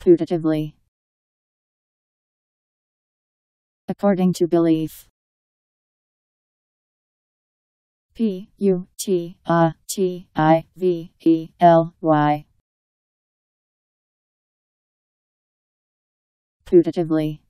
Putatively. According to belief. P U T A T I V E L Y. Putatively.